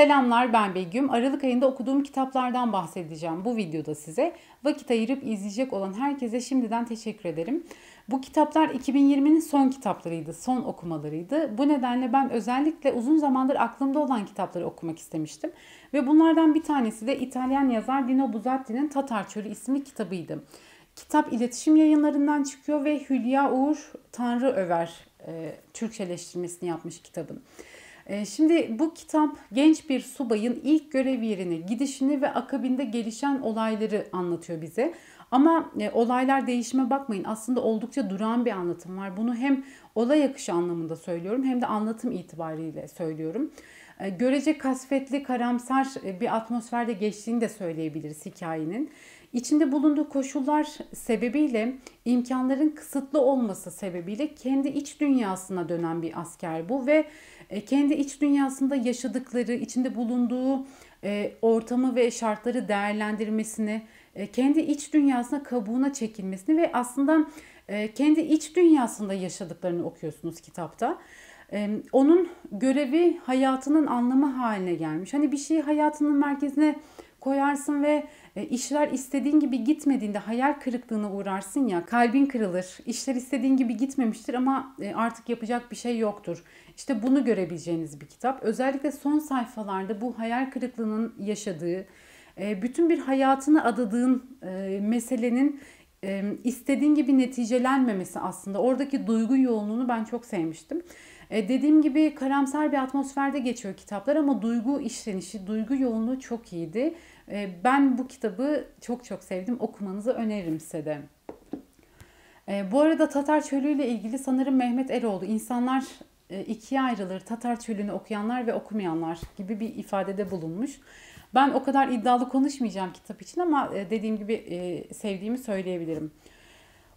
Selamlar ben Begüm. Aralık ayında okuduğum kitaplardan bahsedeceğim bu videoda size. Vakit ayırıp izleyecek olan herkese şimdiden teşekkür ederim. Bu kitaplar 2020'nin son kitaplarıydı, son okumalarıydı. Bu nedenle ben özellikle uzun zamandır aklımda olan kitapları okumak istemiştim. Ve bunlardan bir tanesi de İtalyan yazar Dino Buzzatti'nin Tatar Çölü isimli kitabıydı. Kitap iletişim yayınlarından çıkıyor ve Hülya Uğur Tanrı Över e, Türkçeleştirmesini yapmış kitabın. E, şimdi bu kitap genç bir subayın ilk görev yerine gidişini ve akabinde gelişen olayları anlatıyor bize. Ama e, olaylar değişime bakmayın aslında oldukça duran bir anlatım var. Bunu hem olay akışı anlamında söylüyorum hem de anlatım itibariyle söylüyorum. E, görece kasvetli, karamsar e, bir atmosferde geçtiğini de söyleyebiliriz hikayenin. İçinde bulunduğu koşullar sebebiyle imkanların kısıtlı olması sebebiyle kendi iç dünyasına dönen bir asker bu ve e, kendi iç dünyasında yaşadıkları, içinde bulunduğu e, ortamı ve şartları değerlendirmesini, e, kendi iç dünyasına kabuğuna çekilmesini ve aslında kendi iç dünyasında yaşadıklarını okuyorsunuz kitapta. Onun görevi hayatının anlamı haline gelmiş. Hani bir şeyi hayatının merkezine koyarsın ve e, işler istediğin gibi gitmediğinde hayal kırıklığına uğrarsın ya kalbin kırılır. İşler istediğin gibi gitmemiştir ama e, artık yapacak bir şey yoktur. İşte bunu görebileceğiniz bir kitap. Özellikle son sayfalarda bu hayal kırıklığının yaşadığı, e, bütün bir hayatını adadığın meselenin istediğin gibi neticelenmemesi aslında. Oradaki duygu yoğunluğunu ben çok sevmiştim. dediğim gibi karamsar bir atmosferde geçiyor kitaplar ama duygu işlenişi, duygu yoğunluğu çok iyiydi. Ee, ben bu kitabı çok çok sevdim. Okumanızı öneririm size de. Ee, bu arada Tatar Çölü ile ilgili sanırım Mehmet Eroğlu insanlar e, ikiye ayrılır. Tatar Çölü'nü okuyanlar ve okumayanlar gibi bir ifadede bulunmuş. Ben o kadar iddialı konuşmayacağım kitap için ama e, dediğim gibi e, sevdiğimi söyleyebilirim.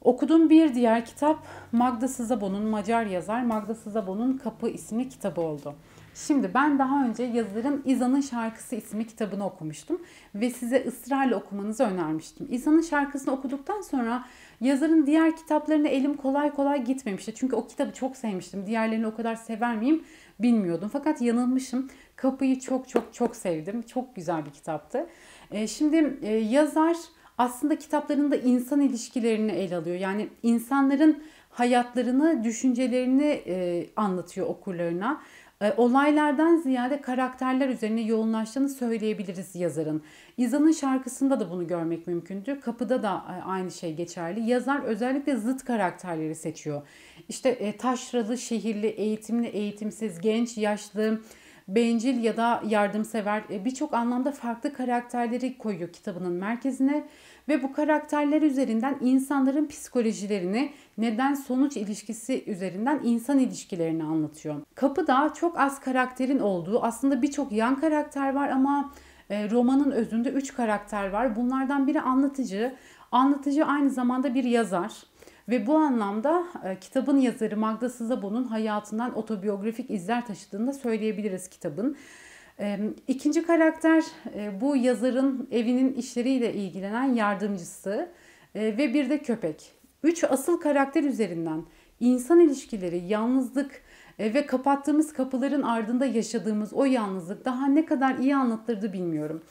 Okuduğum bir diğer kitap Magda Sızabon'un Macar yazar Magda Sızabon'un Kapı isimli kitabı oldu. Şimdi ben daha önce yazarın İza'nın Şarkısı isimli kitabını okumuştum ve size ısrarla okumanızı önermiştim. İza'nın şarkısını okuduktan sonra yazarın diğer kitaplarına elim kolay kolay gitmemişti. Çünkü o kitabı çok sevmiştim. Diğerlerini o kadar sever miyim bilmiyordum. Fakat yanılmışım. Kapıyı çok çok çok sevdim. Çok güzel bir kitaptı. E, şimdi e, yazar aslında kitaplarında insan ilişkilerini ele alıyor. Yani insanların hayatlarını, düşüncelerini e, anlatıyor okurlarına. Olaylardan ziyade karakterler üzerine yoğunlaştığını söyleyebiliriz yazarın. İza'nın şarkısında da bunu görmek mümkündür. Kapıda da aynı şey geçerli. Yazar özellikle zıt karakterleri seçiyor. İşte taşralı, şehirli, eğitimli, eğitimsiz, genç, yaşlı, bencil ya da yardımsever birçok anlamda farklı karakterleri koyuyor kitabının merkezine ve bu karakterler üzerinden insanların psikolojilerini, neden sonuç ilişkisi üzerinden insan ilişkilerini anlatıyor. Kapıda çok az karakterin olduğu, aslında birçok yan karakter var ama e, romanın özünde 3 karakter var. Bunlardan biri anlatıcı. Anlatıcı aynı zamanda bir yazar. Ve bu anlamda e, kitabın yazarı Magda Sızabon'un hayatından otobiyografik izler taşıdığını da söyleyebiliriz kitabın. İkinci karakter bu yazarın evinin işleriyle ilgilenen yardımcısı ve bir de köpek. Üç asıl karakter üzerinden insan ilişkileri, yalnızlık ve kapattığımız kapıların ardında yaşadığımız o yalnızlık daha ne kadar iyi anlatılırdı bilmiyorum.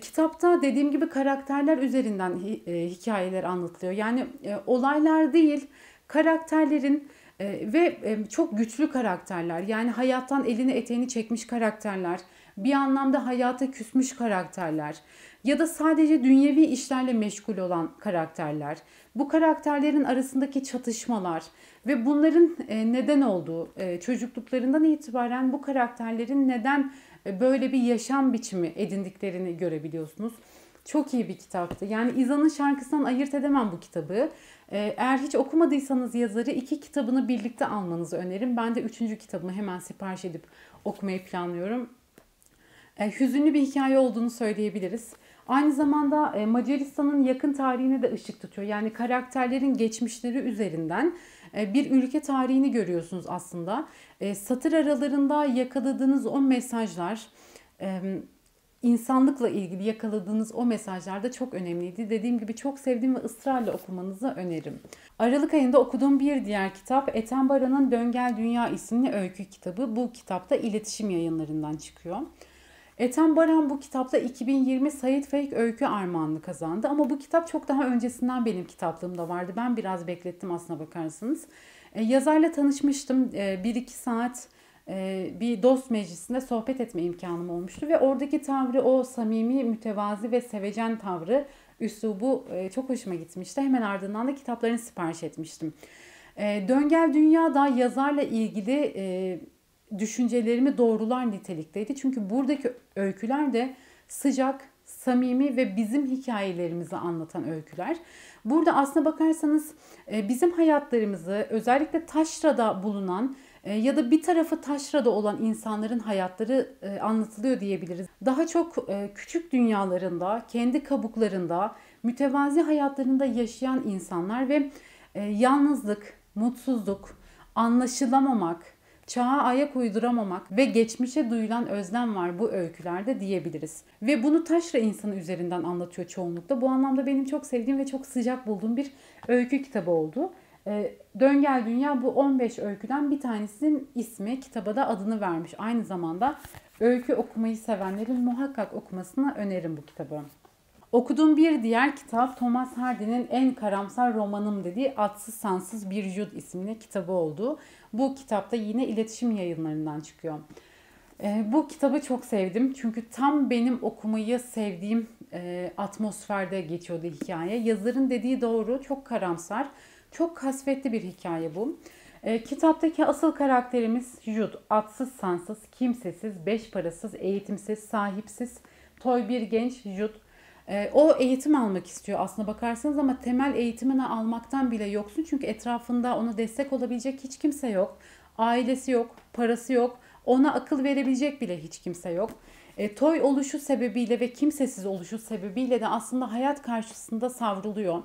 Kitapta dediğim gibi karakterler üzerinden hikayeler anlatılıyor. Yani olaylar değil, karakterlerin ee, ve çok güçlü karakterler. Yani hayattan elini eteğini çekmiş karakterler. Bir anlamda hayata küsmüş karakterler. Ya da sadece dünyevi işlerle meşgul olan karakterler. Bu karakterlerin arasındaki çatışmalar ve bunların e, neden olduğu, e, çocukluklarından itibaren bu karakterlerin neden e, böyle bir yaşam biçimi edindiklerini görebiliyorsunuz. Çok iyi bir kitaptı. Yani İza'nın şarkısından ayırt edemem bu kitabı. Ee, eğer hiç okumadıysanız yazarı iki kitabını birlikte almanızı öneririm. Ben de üçüncü kitabımı hemen sipariş edip okumayı planlıyorum. Ee, hüzünlü bir hikaye olduğunu söyleyebiliriz. Aynı zamanda e, Macaristan'ın yakın tarihine de ışık tutuyor. Yani karakterlerin geçmişleri üzerinden e, bir ülke tarihini görüyorsunuz aslında. E, satır aralarında yakaladığınız o mesajlar insanlıkla ilgili yakaladığınız o mesajlar da çok önemliydi. Dediğim gibi çok sevdiğim ve ısrarla okumanızı öneririm. Aralık ayında okuduğum bir diğer kitap Ethem Baran'ın Döngel Dünya isimli öykü kitabı. Bu kitapta iletişim yayınlarından çıkıyor. Ethem Baran bu kitapta 2020 Sayit Faik Öykü Armağanını kazandı. Ama bu kitap çok daha öncesinden benim kitaplığımda vardı. Ben biraz beklettim aslına bakarsanız. E, yazarla tanışmıştım. E, 1-2 saat e, bir dost meclisinde sohbet etme imkanım olmuştu. Ve oradaki tavrı, o samimi, mütevazi ve sevecen tavrı, üslubu e, çok hoşuma gitmişti. Hemen ardından da kitaplarını sipariş etmiştim. E, Döngel Dünya'da yazarla ilgili düşüncelerimi doğrular nitelikteydi. Çünkü buradaki öyküler de sıcak, samimi ve bizim hikayelerimizi anlatan öyküler. Burada aslına bakarsanız e, bizim hayatlarımızı özellikle taşrada bulunan e, ya da bir tarafı taşrada olan insanların hayatları e, anlatılıyor diyebiliriz. Daha çok küçük dünyalarında, kendi kabuklarında, mütevazi hayatlarında yaşayan insanlar ve yalnızlık, mutsuzluk, anlaşılamamak, çağa ayak uyduramamak ve geçmişe duyulan özlem var bu öykülerde diyebiliriz. Ve bunu taşra insanı üzerinden anlatıyor çoğunlukla. Bu anlamda benim çok sevdiğim ve çok sıcak bulduğum bir öykü kitabı oldu. E, Döngel Dünya bu 15 öyküden bir tanesinin ismi kitaba da adını vermiş. Aynı zamanda öykü okumayı sevenlerin muhakkak okumasını öneririm bu kitabı. Okuduğum bir diğer kitap Thomas Hardy'nin en karamsar romanım dediği Atsız Sansız Bir Jud isimli kitabı oldu. Bu kitapta yine iletişim yayınlarından çıkıyor. E, bu kitabı çok sevdim çünkü tam benim okumayı sevdiğim e, atmosferde geçiyordu hikaye. Yazarın dediği doğru çok karamsar, çok kasvetli bir hikaye bu. E, kitaptaki asıl karakterimiz Jude, atsız sansız, kimsesiz, beş parasız, eğitimsiz, sahipsiz, toy bir genç Jude o eğitim almak istiyor aslında bakarsanız ama temel eğitimini almaktan bile yoksun. Çünkü etrafında ona destek olabilecek hiç kimse yok. Ailesi yok, parası yok. Ona akıl verebilecek bile hiç kimse yok. E, toy oluşu sebebiyle ve kimsesiz oluşu sebebiyle de aslında hayat karşısında savruluyor.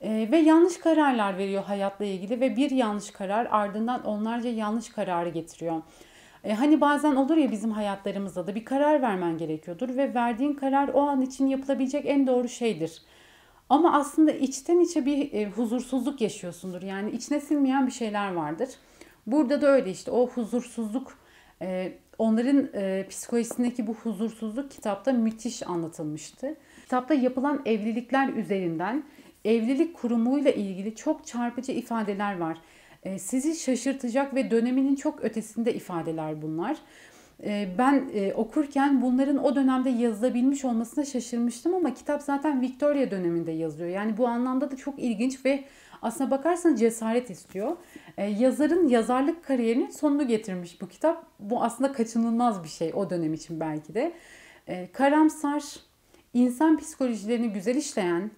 E, ve yanlış kararlar veriyor hayatla ilgili ve bir yanlış karar ardından onlarca yanlış kararı getiriyor. E, hani bazen olur ya bizim hayatlarımızda da bir karar vermen gerekiyordur ve verdiğin karar o an için yapılabilecek en doğru şeydir. Ama aslında içten içe bir e, huzursuzluk yaşıyorsundur. Yani içine sinmeyen bir şeyler vardır. Burada da öyle işte o huzursuzluk e, onların e, psikolojisindeki bu huzursuzluk kitapta müthiş anlatılmıştı. Kitapta yapılan evlilikler üzerinden evlilik kurumuyla ilgili çok çarpıcı ifadeler var. E, sizi şaşırtacak ve döneminin çok ötesinde ifadeler bunlar. E, ben e, okurken bunların o dönemde yazılabilmiş olmasına şaşırmıştım ama kitap zaten Victoria döneminde yazıyor. Yani bu anlamda da çok ilginç ve aslına bakarsanız cesaret istiyor. Yazarın yazarlık kariyerinin sonunu getirmiş bu kitap. Bu aslında kaçınılmaz bir şey o dönem için belki de. Karamsar, insan psikolojilerini güzel işleyen,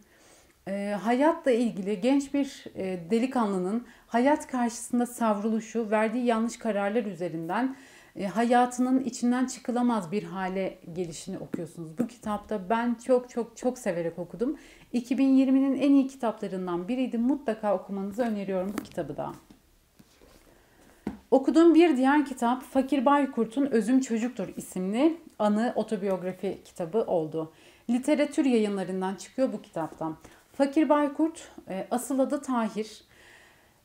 hayatla ilgili genç bir delikanlının hayat karşısında savruluşu, verdiği yanlış kararlar üzerinden e, hayatının içinden çıkılamaz bir hale gelişini okuyorsunuz. Bu kitapta ben çok çok çok severek okudum. 2020'nin en iyi kitaplarından biriydi. Mutlaka okumanızı öneriyorum bu kitabı da. Okuduğum bir diğer kitap Fakir Baykurt'un Özüm Çocuktur isimli anı otobiyografi kitabı oldu. Literatür yayınlarından çıkıyor bu kitaptan. Fakir Baykurt e, asıl adı Tahir.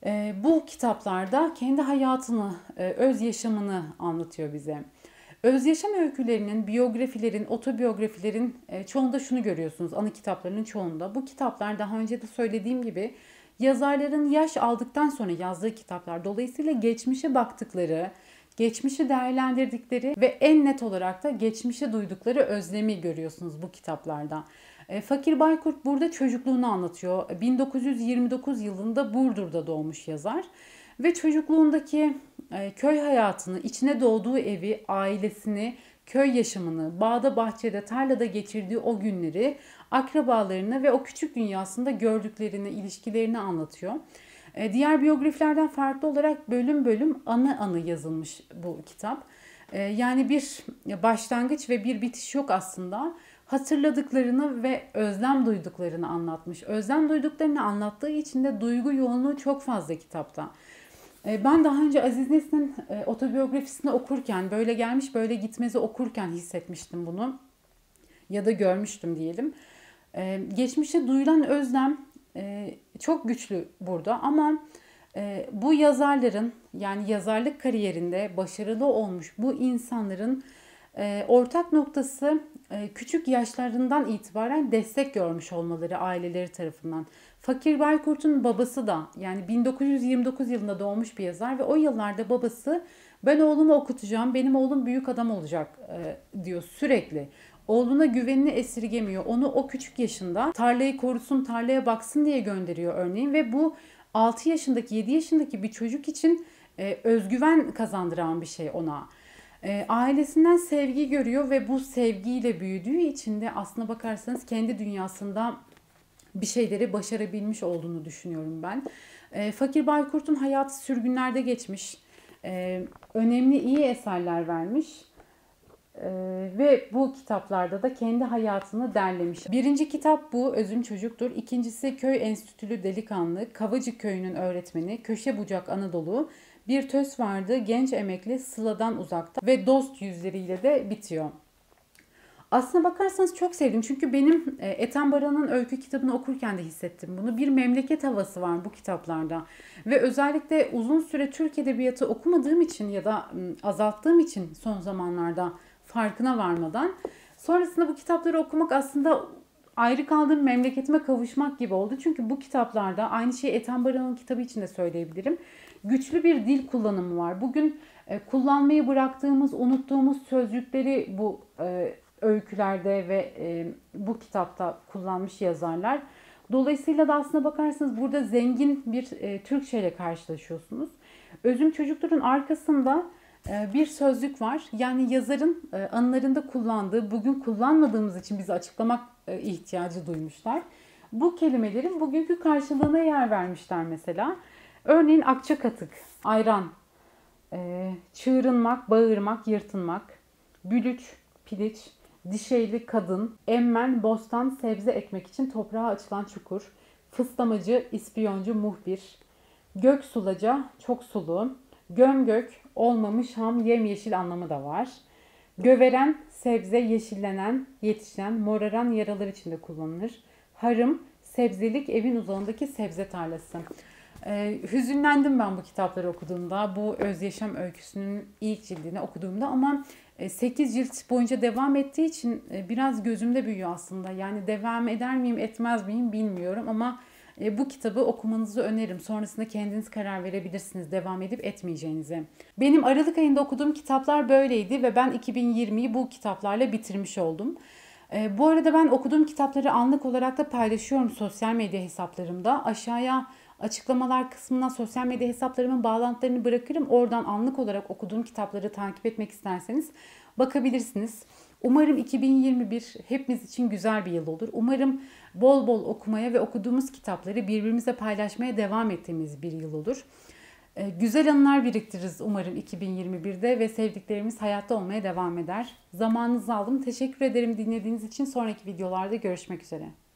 E, bu kitaplarda kendi hayatını, e, öz yaşamını anlatıyor bize. Öz yaşam öykülerinin, biyografilerin, otobiyografilerin çoğunda şunu görüyorsunuz anı kitaplarının çoğunda. Bu kitaplar daha önce de söylediğim gibi yazarların yaş aldıktan sonra yazdığı kitaplar. Dolayısıyla geçmişe baktıkları, geçmişi değerlendirdikleri ve en net olarak da geçmişe duydukları özlemi görüyorsunuz bu kitaplarda. E, Fakir Baykurt burada çocukluğunu anlatıyor. 1929 yılında Burdur'da doğmuş yazar. Ve çocukluğundaki e, köy hayatını, içine doğduğu evi, ailesini, köy yaşamını, bağda bahçede, tarlada geçirdiği o günleri, akrabalarını ve o küçük dünyasında gördüklerini, ilişkilerini anlatıyor. E, diğer biyografilerden farklı olarak bölüm bölüm anı anı yazılmış bu kitap. Yani bir başlangıç ve bir bitiş yok aslında hatırladıklarını ve özlem duyduklarını anlatmış. Özlem duyduklarını anlattığı için de duygu yoğunluğu çok fazla kitapta. E, ben daha önce Aziz Nesin'in e, otobiyografisini okurken, böyle gelmiş böyle gitmezi okurken hissetmiştim bunu. Ya da görmüştüm diyelim. E, geçmişe duyulan özlem çok güçlü burada ama bu yazarların yani yazarlık kariyerinde başarılı olmuş bu insanların ortak noktası e, küçük yaşlarından itibaren destek görmüş olmaları aileleri tarafından. Fakir Baykurt'un babası da yani 1929 yılında doğmuş bir yazar ve o yıllarda babası ben oğlumu okutacağım, benim oğlum büyük adam olacak e, diyor sürekli. Oğluna güvenini esirgemiyor. Onu o küçük yaşında tarlayı korusun, tarlaya baksın diye gönderiyor örneğin ve bu 6 yaşındaki, 7 yaşındaki bir çocuk için e, özgüven kazandıran bir şey ona. E, ailesinden sevgi görüyor ve bu sevgiyle büyüdüğü için de aslına bakarsanız kendi dünyasında bir şeyleri başarabilmiş olduğunu düşünüyorum ben. E, Fakir Baykurt'un hayatı sürgünlerde geçmiş. E, önemli iyi eserler vermiş. Ee, ve bu kitaplarda da kendi hayatını derlemiş. Birinci kitap bu, Özün Çocuktur. İkincisi Köy Enstitülü Delikanlı, Kavacık Köyü'nün öğretmeni, Köşe Bucak Anadolu, Bir Töz Vardı, Genç Emekli, Sıla'dan Uzakta ve Dost Yüzleriyle de bitiyor. Aslına bakarsanız çok sevdim. Çünkü benim e, Ethem Baran'ın öykü kitabını okurken de hissettim bunu. Bir memleket havası var bu kitaplarda. Ve özellikle uzun süre Türk Edebiyatı okumadığım için ya da azalttığım için son zamanlarda farkına varmadan. Sonrasında bu kitapları okumak aslında ayrı kaldığım memleketime kavuşmak gibi oldu. Çünkü bu kitaplarda aynı şeyi Ethem Baran'ın kitabı için de söyleyebilirim. Güçlü bir dil kullanımı var. Bugün e, kullanmayı bıraktığımız, unuttuğumuz sözcükleri bu e, öykülerde ve e, bu kitapta kullanmış yazarlar. Dolayısıyla da aslına bakarsanız burada zengin bir e, Türkçe ile karşılaşıyorsunuz. Özüm Çocuktur'un arkasında e, bir sözlük var. Yani yazarın e, anılarında kullandığı, bugün kullanmadığımız için bizi açıklamak ihtiyacı duymuşlar. Bu kelimelerin bugünkü karşılığına yer vermişler mesela. Örneğin akça katık, ayran, çığırınmak, bağırmak, yırtınmak, bülüç, piliç, dişeyli kadın, emmen, bostan, sebze ekmek için toprağa açılan çukur, fıstamacı, ispiyoncu, muhbir, gök sulaca, çok sulu, gömgök, olmamış ham, yemyeşil anlamı da var. Göveren, sebze, yeşillenen, yetişen, moraran yaralar içinde kullanılır. Harım, sebzelik, evin uzağındaki sebze tarlası. Ee, hüzünlendim ben bu kitapları okuduğumda. Bu öz yaşam öyküsünün ilk cildini okuduğumda ama 8 e, cilt boyunca devam ettiği için e, biraz gözümde büyüyor aslında. Yani devam eder miyim etmez miyim bilmiyorum ama e, bu kitabı okumanızı öneririm. Sonrasında kendiniz karar verebilirsiniz devam edip etmeyeceğinize. Benim Aralık ayında okuduğum kitaplar böyleydi ve ben 2020'yi bu kitaplarla bitirmiş oldum. Bu arada ben okuduğum kitapları anlık olarak da paylaşıyorum sosyal medya hesaplarımda. Aşağıya Açıklamalar kısmına sosyal medya hesaplarımın bağlantılarını bırakırım. Oradan anlık olarak okuduğum kitapları takip etmek isterseniz bakabilirsiniz. Umarım 2021 hepimiz için güzel bir yıl olur. Umarım bol bol okumaya ve okuduğumuz kitapları birbirimize paylaşmaya devam ettiğimiz bir yıl olur. Ee, güzel anılar biriktiririz umarım 2021'de ve sevdiklerimiz hayatta olmaya devam eder. Zamanınızı aldım. Teşekkür ederim dinlediğiniz için. Sonraki videolarda görüşmek üzere.